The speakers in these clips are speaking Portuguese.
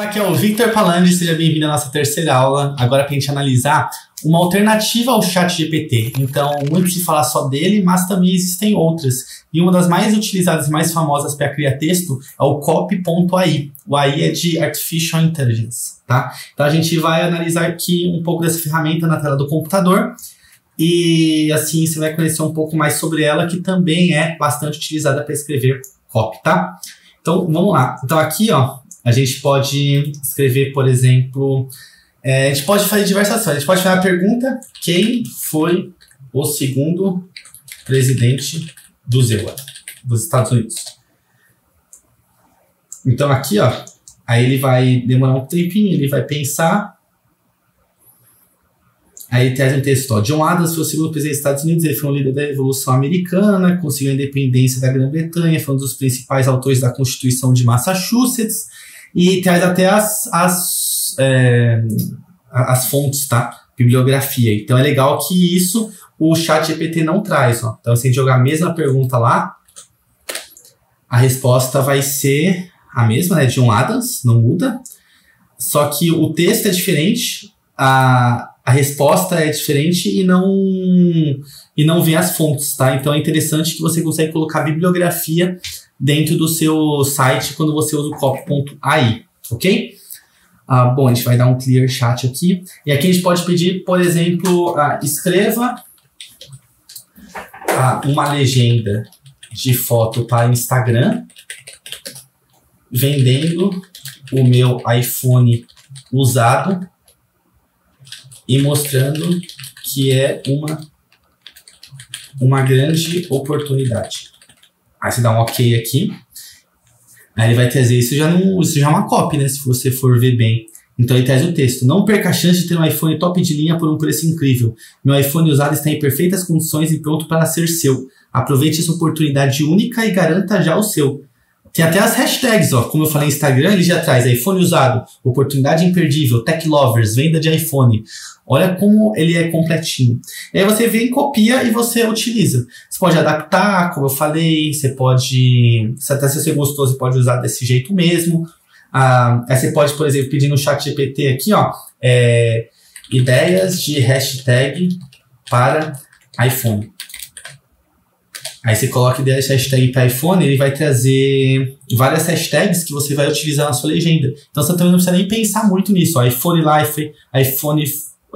Olá, aqui é o Victor Palandi, seja bem-vindo à nossa terceira aula. Agora para a gente analisar uma alternativa ao chat GPT. Então, muito se falar só dele, mas também existem outras. E uma das mais utilizadas e mais famosas para criar texto é o copy.ai. O AI é de Artificial Intelligence, tá? Então a gente vai analisar aqui um pouco dessa ferramenta na tela do computador. E assim você vai conhecer um pouco mais sobre ela, que também é bastante utilizada para escrever copy, tá? Então vamos lá. Então aqui, ó, a gente pode escrever, por exemplo, é, a gente pode fazer diversas ações. A gente pode fazer a pergunta: quem foi o segundo presidente do ZEUA, dos Estados Unidos? Então aqui, ó, aí ele vai demorar um tempinho, ele vai pensar. Aí traz um texto, ó, John Adams foi o segundo presidente dos Estados Unidos, ele foi um líder da Revolução Americana, conseguiu a independência da Grã-Bretanha, foi um dos principais autores da Constituição de Massachusetts, e traz até as, as, é, as fontes, tá? Bibliografia. Então é legal que isso o chat GPT não traz. Ó. Então, se a gente jogar a mesma pergunta lá, a resposta vai ser a mesma, né? John Adams, não muda. Só que o texto é diferente, a, a resposta é diferente e não e não vem as fontes, tá? Então é interessante que você consegue colocar bibliografia dentro do seu site quando você usa o copy.ai, ok? Ah, bom, a gente vai dar um clear chat aqui. E aqui a gente pode pedir, por exemplo, ah, escreva ah, uma legenda de foto para Instagram vendendo o meu iPhone usado e mostrando que é uma, uma grande oportunidade. Aí você dá um ok aqui. Aí ele vai trazer isso já não, isso já é uma copy, né? Se você for ver bem. Então ele traz o texto. Não perca a chance de ter um iPhone top de linha por um preço incrível. Meu iPhone usado está em perfeitas condições e pronto para ser seu. Aproveite essa oportunidade única e garanta já o seu. Tem até as hashtags, ó. Como eu falei, Instagram, ele já traz iPhone usado, oportunidade imperdível, tech lovers, venda de iPhone. Olha como ele é completinho. E aí você vem, copia e você utiliza. Você pode adaptar, como eu falei, você pode. Até se você gostou, você pode usar desse jeito mesmo. Ah, aí você pode, por exemplo, pedir no chat GPT aqui, ó, é, ideias de hashtag para iPhone. Aí você coloca de hashtag para iPhone, ele vai trazer várias hashtags que você vai utilizar na sua legenda. Então você também não precisa nem pensar muito nisso. Ó, iPhone Life, iPhone,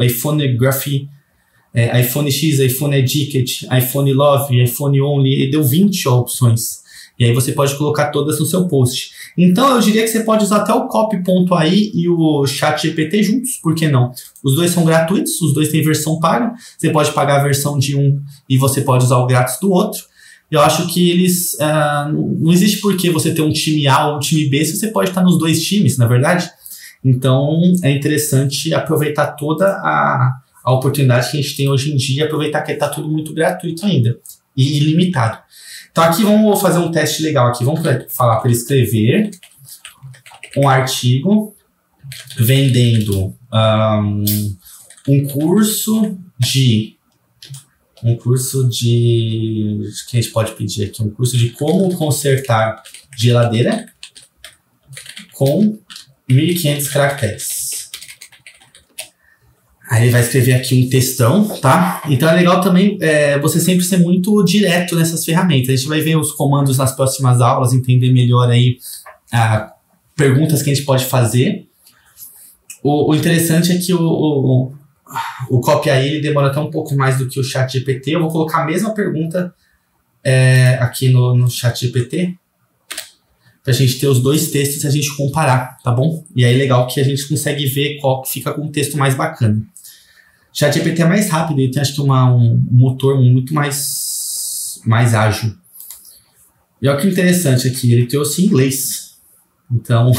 iPhone Graphy, é, iPhone X, iPhone Educate, iPhone Love, iPhone Only. Ele deu 20 opções. E aí você pode colocar todas no seu post. Então eu diria que você pode usar até o copy.ai e o chat GPT juntos, por que não? Os dois são gratuitos, os dois têm versão paga. Você pode pagar a versão de um e você pode usar o grátis do outro eu acho que eles. Uh, não existe por que você ter um time A ou um time B se você pode estar nos dois times, na é verdade? Então é interessante aproveitar toda a, a oportunidade que a gente tem hoje em dia, aproveitar que está tudo muito gratuito ainda e ilimitado. Então aqui vamos fazer um teste legal aqui. Vamos falar para escrever um artigo vendendo um, um curso de um curso de. que a gente pode pedir aqui? Um curso de como consertar geladeira com 1.500 caracteres. Aí ele vai escrever aqui um textão, tá? Então é legal também é, você sempre ser muito direto nessas ferramentas. A gente vai ver os comandos nas próximas aulas, entender melhor aí ah, perguntas que a gente pode fazer. O, o interessante é que o, o, o copy aí ele demora até um pouco mais do que o chat GPT. Eu vou colocar a mesma pergunta é, aqui no, no chat GPT para a gente ter os dois textos e a gente comparar, tá bom? E aí é legal que a gente consegue ver qual que fica com um texto mais bacana. O chat GPT é mais rápido, ele tem acho que uma, um motor muito mais, mais ágil. E olha que interessante aqui, ele trouxe inglês. Então,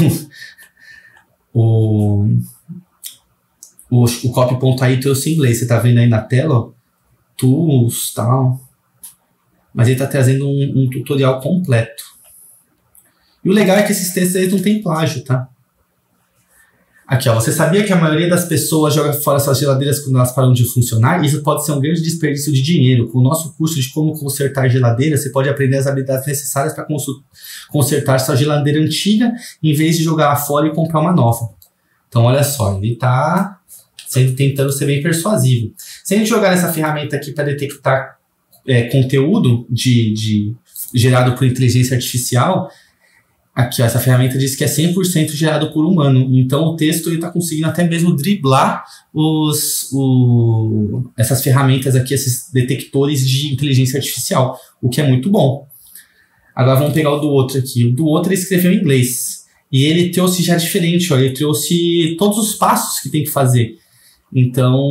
o, o, o copy.ai trouxe em inglês. Você tá vendo aí na tela, ó, tools, tal. Mas ele tá trazendo um, um, tutorial completo. E o legal é que esses textos aí não tem plágio, tá? Aqui, ó, você sabia que a maioria das pessoas joga fora suas geladeiras quando elas param de funcionar? Isso pode ser um grande desperdício de dinheiro. Com o nosso curso de como consertar geladeira, você pode aprender as habilidades necessárias para consertar sua geladeira antiga, em vez de jogar fora e comprar uma nova. Então, olha só, ele está tentando ser bem persuasivo. Se a gente jogar essa ferramenta aqui para detectar é, conteúdo de, de gerado por inteligência artificial, Aqui, ó, essa ferramenta diz que é 100% gerado por humano. Então, o texto está conseguindo até mesmo driblar os, o, essas ferramentas aqui, esses detectores de inteligência artificial, o que é muito bom. Agora, vamos pegar o do outro aqui. O do outro ele escreveu em inglês. E ele trouxe já diferente, ó, ele trouxe todos os passos que tem que fazer. Então,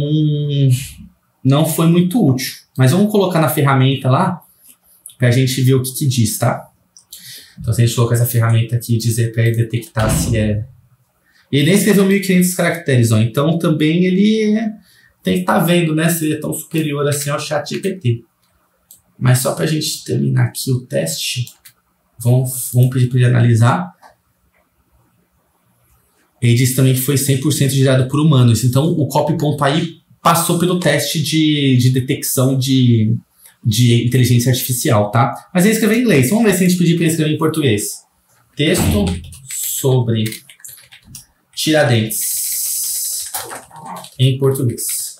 não foi muito útil. Mas vamos colocar na ferramenta lá, para a gente ver o que, que diz, tá? Então, se a gente colocar essa ferramenta aqui e dizer para ele detectar se é. Ele nem escreveu 1500 caracteres, ó. Então, também ele tem que estar tá vendo, né? Se ele é tão superior assim ao chat GPT. Mas só para a gente terminar aqui o teste, vamos, vamos pedir para ele analisar. Ele disse também que foi 100% gerado por humanos. Então, o copy.ai passou pelo teste de, de detecção de, de inteligência artificial, tá? Mas ele escreveu em inglês. Vamos ver se a gente pedir para ele escrever em português. Texto sobre Tiradentes em português.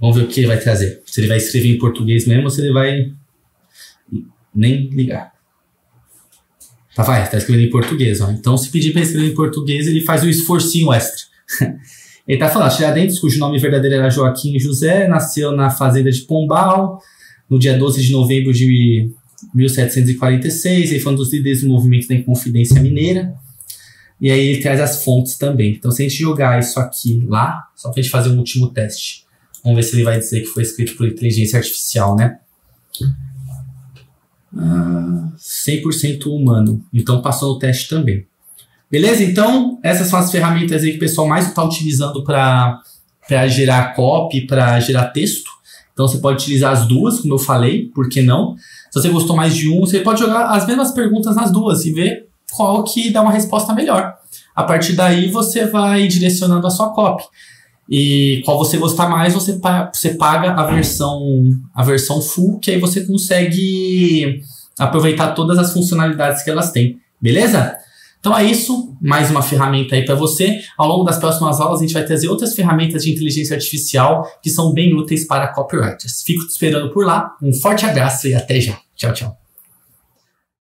Vamos ver o que ele vai trazer. Se ele vai escrever em português mesmo ou se ele vai nem ligar. Tá, vai, tá escrevendo em português, ó. Então, se pedir para escrever em português, ele faz o esforcinho extra. Ele está falando, Tiradentes, cujo nome verdadeiro era Joaquim José, nasceu na fazenda de Pombal, no dia 12 de novembro de 1746. Ele foi um dos líderes do movimento da Inconfidência Mineira. E aí ele traz as fontes também. Então, se a gente jogar isso aqui lá, só para a gente fazer um último teste. Vamos ver se ele vai dizer que foi escrito por inteligência artificial, né? Ah, 100% humano. Então, passou no teste também. Beleza? Então, essas são as ferramentas aí que o pessoal mais está utilizando para gerar copy, para gerar texto. Então, você pode utilizar as duas, como eu falei, por que não? Se você gostou mais de um, você pode jogar as mesmas perguntas nas duas e ver qual que dá uma resposta melhor. A partir daí, você vai direcionando a sua copy. E qual você gostar mais, você, você paga a versão, a versão full, que aí você consegue aproveitar todas as funcionalidades que elas têm. Beleza? Então é isso, mais uma ferramenta aí para você. Ao longo das próximas aulas a gente vai trazer outras ferramentas de inteligência artificial que são bem úteis para copywriters. Fico te esperando por lá. Um forte abraço e até já. Tchau, tchau.